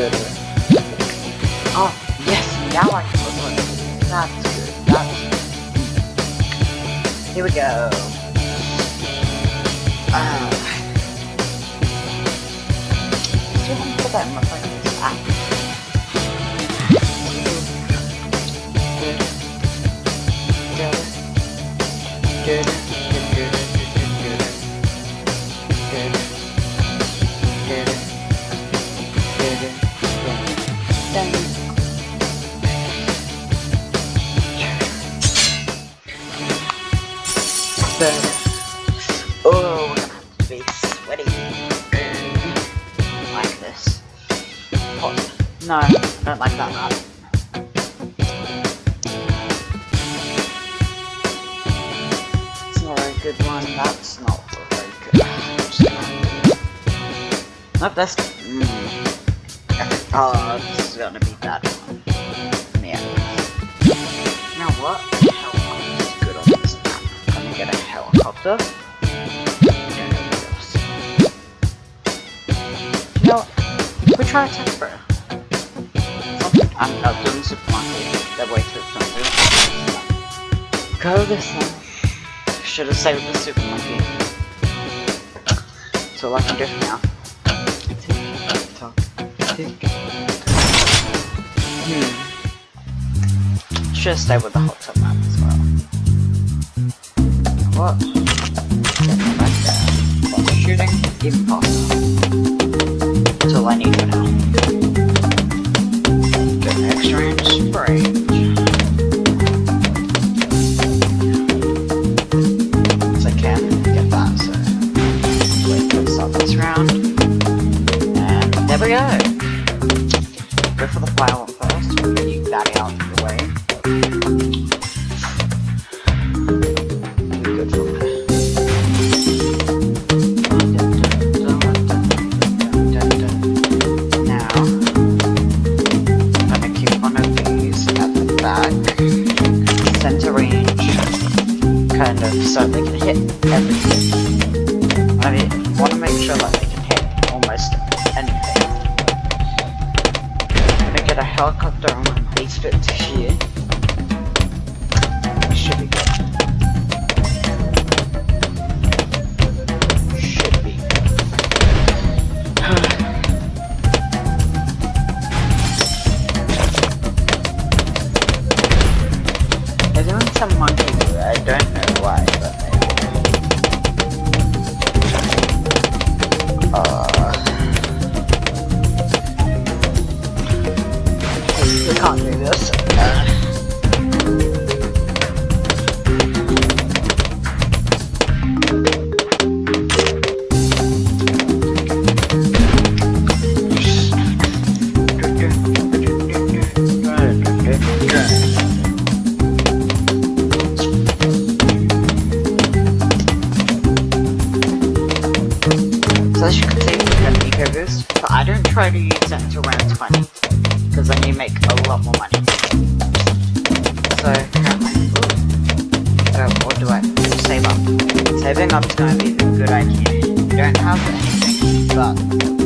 Oh, yes, now I can look it. That's good. That's good. Here we go. Uh, still haven't put that in my friend's app. Oh, we're No, I don't like that hot. It's not good one. That's not very good. Nope, that's. Mm. Oh, this is gonna be that one. Yeah. You know what? Helicopter's good on this map. I'm get a helicopter. What? We try a bro. I'm not doing supermarket. They're way too expensive. Go this one. Should have saved the supermarket. That's all I can do for now. Hmm. Should have stayed with the hot tub map as well. What? Back there. While shooting, faster. That's all I need for now. Try to use that to round 20, because then you make a lot more money. So so what do I save up? Saving up is going to be a good idea. You don't have anything, but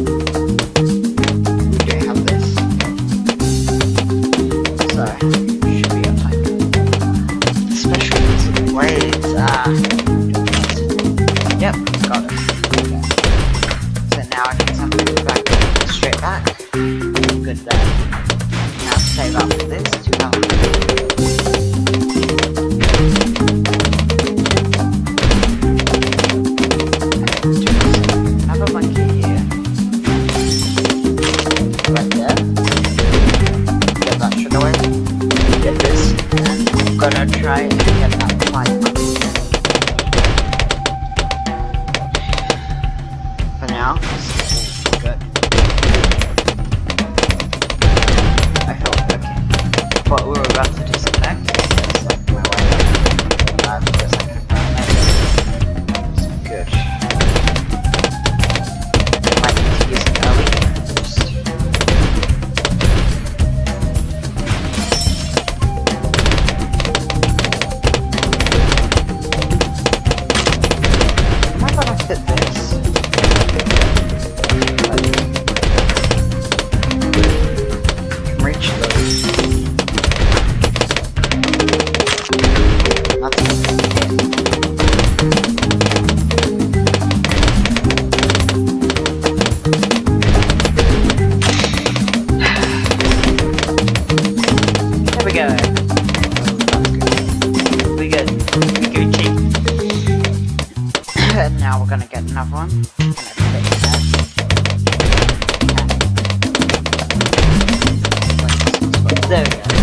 area.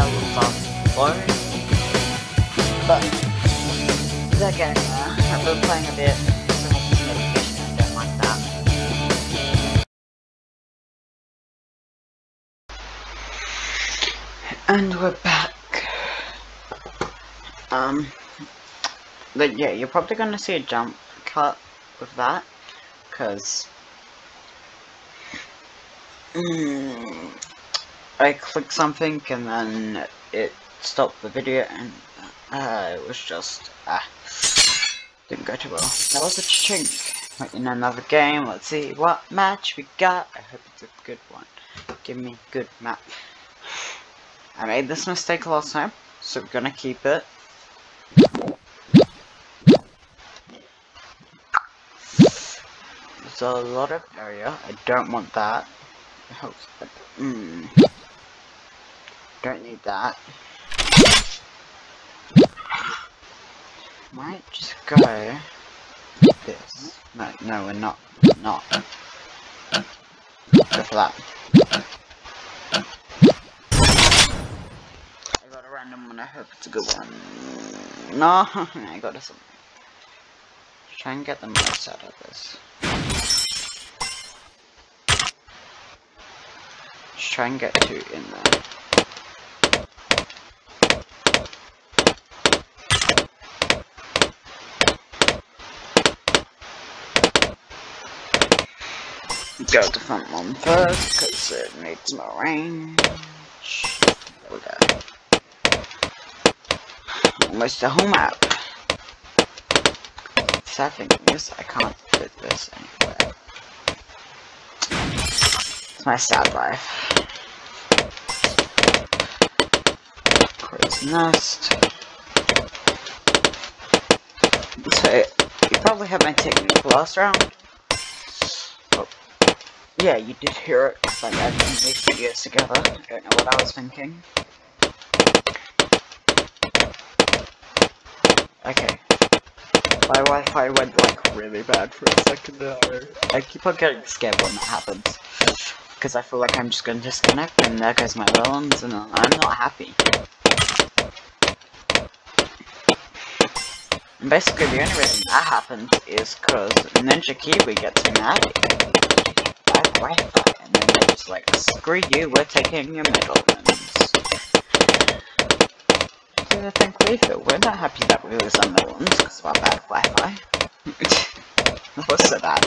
I will fall for it. But, second, uh, I've been playing a bit, and. And we're back. Um, but yeah, you're probably going to see a jump cut with that, because... Mm, I clicked something and then it stopped the video and uh, it was just, ah, didn't go too well. That was a chink. In another game, let's see what match we got. I hope it's a good one. Give me good map. I made this mistake last time, so we're gonna keep it. There's a lot of area. I don't want that. Mm. Don't need that. Might just go this. No, no, we're not. Not. Go for that. I got a random one. I hope it's a good one. No, I got a something. Try and get the most out of this. Just try and get two in there. Go to front one first, because it needs more range. There we go. Almost the whole map. Sad thing is, I can't fit this anywhere. It's my sad life. Crow's nest. So, you probably have my technique last round. Yeah, you did hear it, because I'm editing these videos together. I don't know what I was thinking. Okay. My Wi-Fi went like really bad for a second there. I keep on getting scared when that happens. Because I feel like I'm just gonna disconnect and there goes my villains and I'm not happy. Basically the only reason that happens is because Ninja Kiwi gets mad Wi-Fi, and then they're just like, screw you, we're taking your middlemans. So I think we feel we're not happy that we lose our middlemans because of our bad Wi-Fi. What's so bad?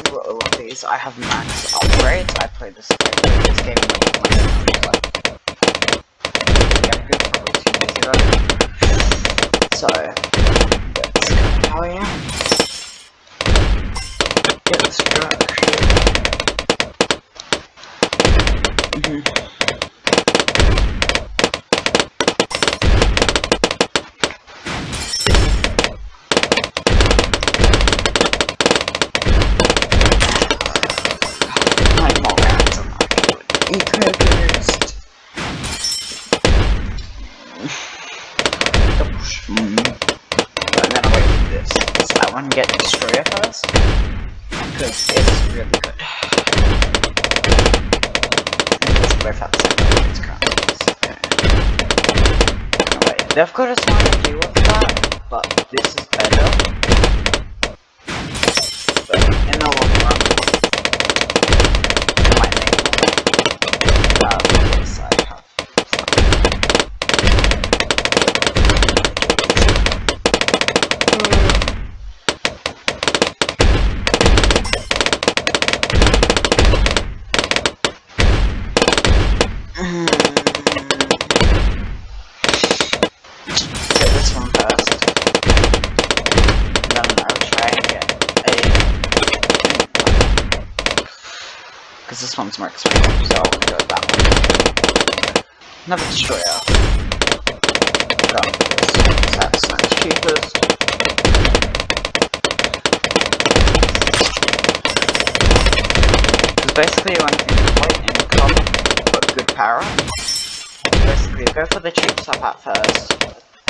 range these. I have max upgrades. I play this, played this game good. One get Destroyer first, because it's really good. Both at the same time, it's currently. So. Wait, they've got a smart idea with that, but this is better. One's more expensive, so I'll go with that one. Another destroyer. Got this. That's not the cheapest. Because basically one thing to in common, but good power. Basically go for the cheap stuff at first.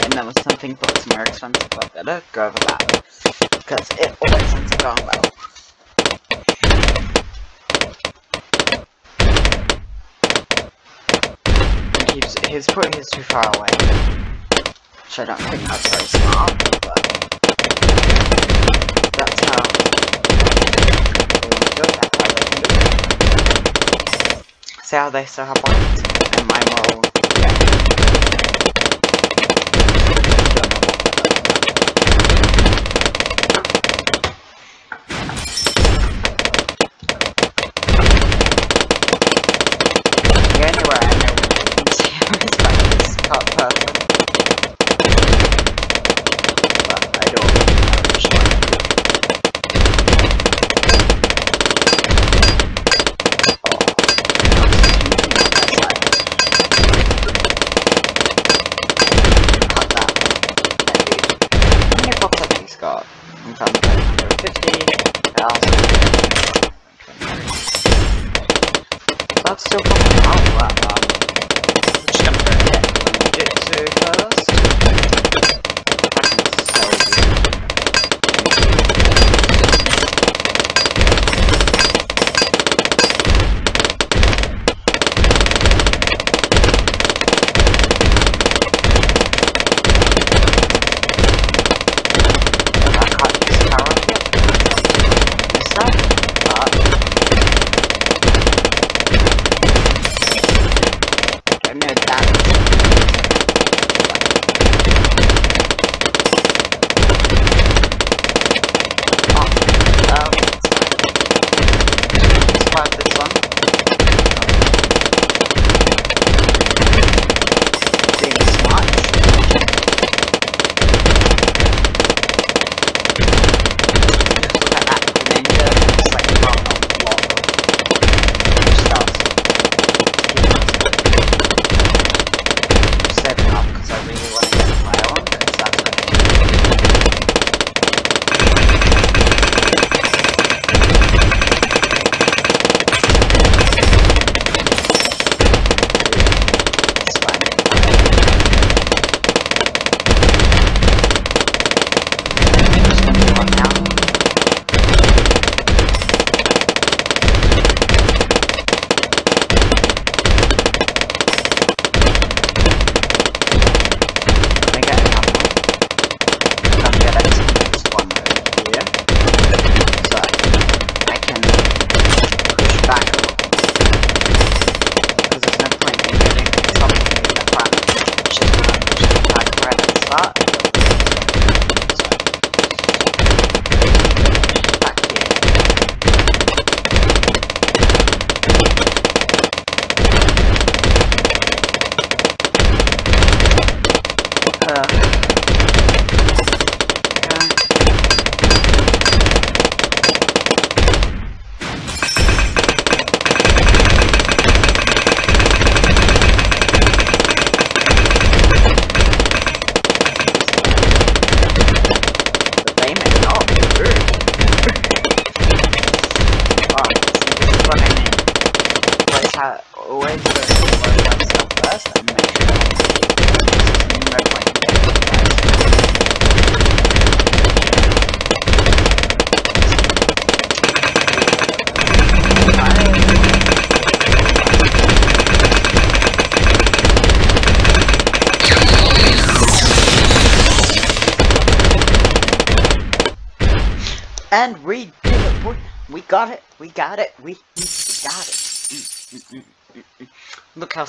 And then when something looks more expensive but better, go for that. Because it always ends up going well. He's, he's putting his too far away. Which I don't think that's very smart, but that's how to do it. See how they still have points, and mine will,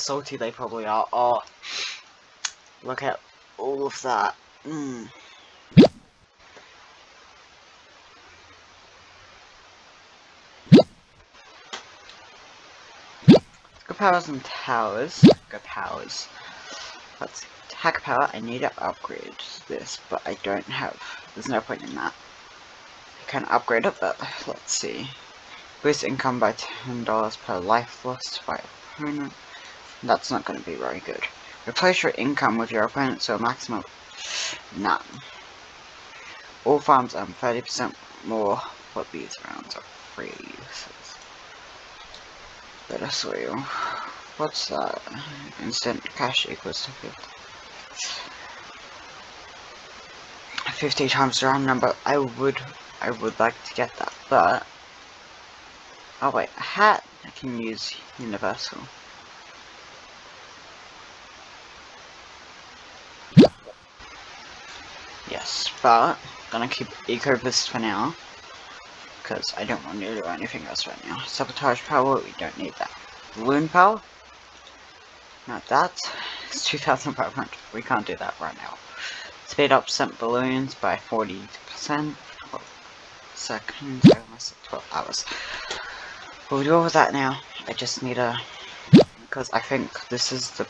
salty they probably are. Oh, look at all of that. Mm. Go powers and towers. Go powers. Let's. Hack power. I need to upgrade this, but I don't have. There's no point in that. I can upgrade it, but let's see. Boost income by $10 per life lost by opponent. That's not going to be very good. Replace your income with your opponent so a maximum none. All farms earn 30% more for these rounds are free uses. Better soil. What's that? Instant cash equals to 50. 50 times the round number. I would, I would like to get that, but oh wait, a hat. I can use universal. Yes, but gonna keep Ecovist for now because I don't want to do anything else right now. Sabotage power, we don't need that. Balloon power, not that. It's 2,500. We can't do that right now. Speed up sent balloons by 40%. seconds, almost 12 hours. We'll do all of that now. I just need a... Because I think this is the...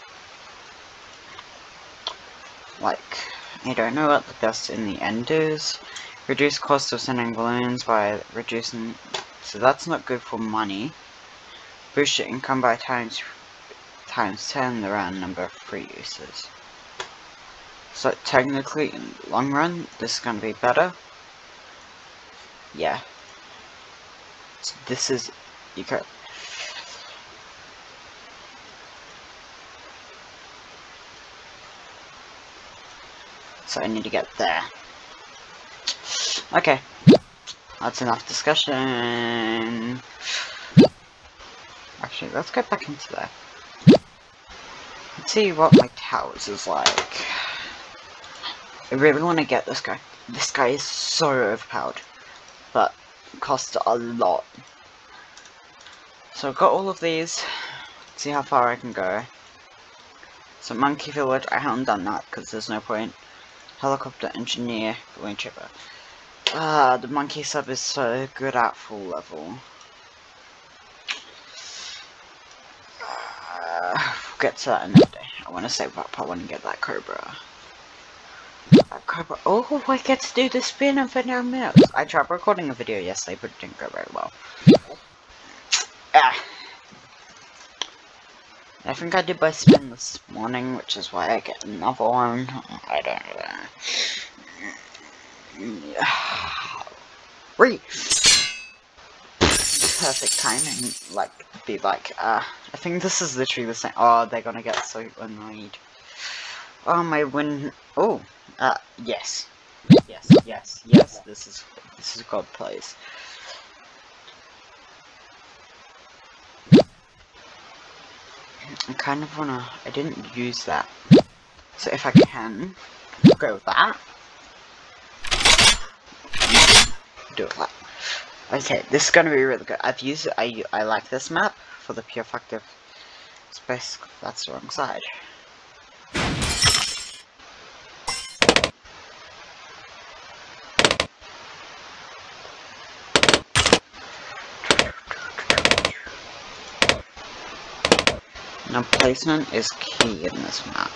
Like, I don't know what the best in the end is. Reduce cost of sending balloons by reducing... So that's not good for money. Boost your income by times times 10 the round number of free uses. So technically, in the long run, this is going to be better. Yeah. So this is... You can... So I need to get there. Okay. That's enough discussion. Actually, let's go back into there. Let's see what my towers is like. I really want to get this guy. This guy is so overpowered. But costs a lot. So I've got all of these. Let's see how far I can go. So Monkey Village, I haven't done that because there's no point. Helicopter Engineer, Bloon Chipper. Ah, the Monkey sub is so good at full level. Uh, we'll get to that another day. I want to save up, I want to get that Cobra. That Cobra. Oh, I get to do the spin in for 9 minutes. I tried recording a video yesterday, but it didn't go very well. Ah. I think I did by spin this morning, which is why I get another one. I don't know. Re Perfect timing, like, be like, uh, I think this is literally the same. Oh, they're gonna get so annoyed. Oh, my win. Oh, uh, yes. Yes, yes, yes, this is, this is God plays. I kind of wanna, I didn't use that. So if I can, go with that. Do it. Okay, this is gonna be really good. I've used I, I like this map for the pure fact of space, that's the wrong side. Now placement is key in this map.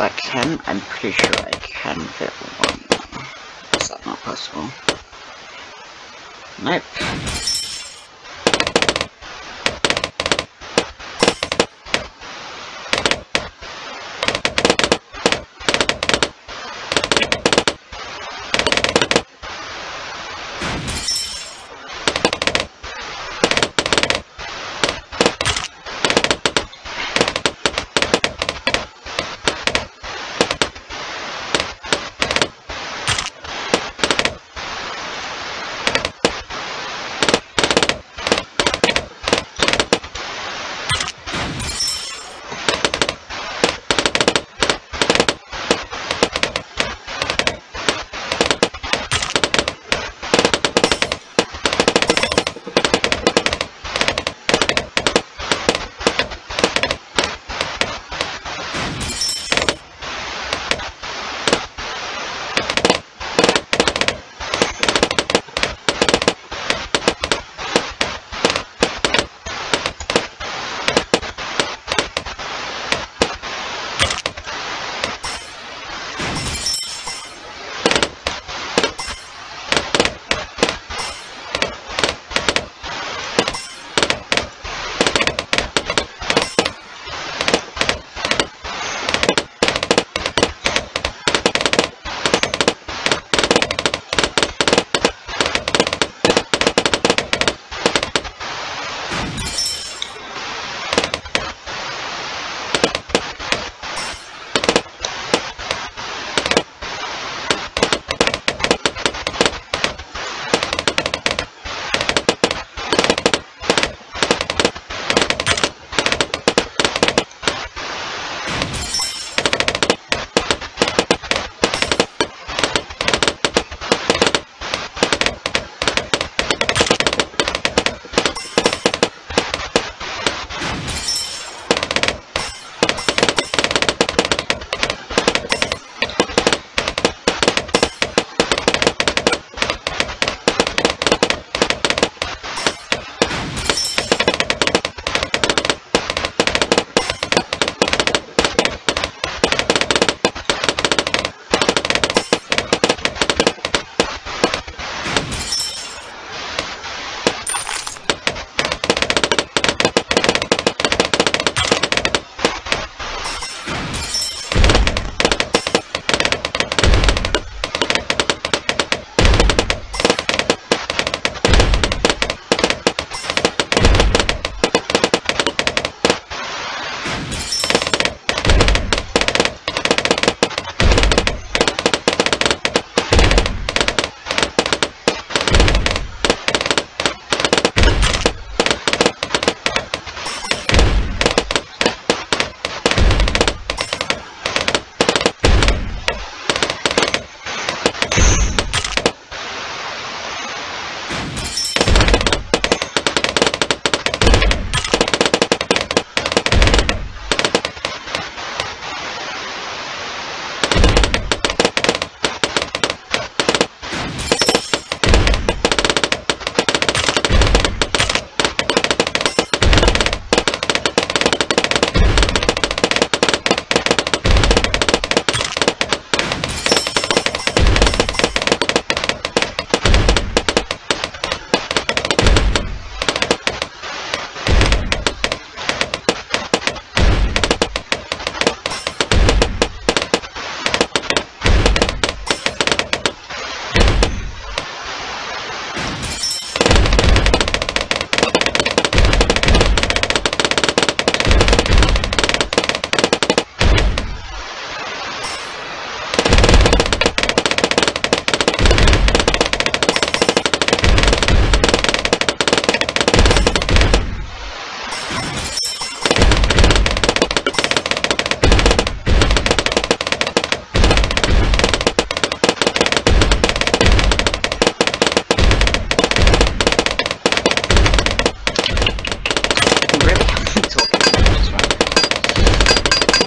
I can, I'm pretty sure I can fit one. Is that not possible? Nope.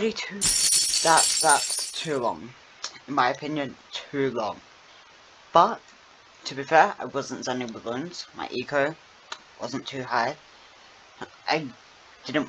round. 32. That, that's too long. In my opinion, too long. But, to be fair, I wasn't sending balloons. My eco wasn't too high. I didn't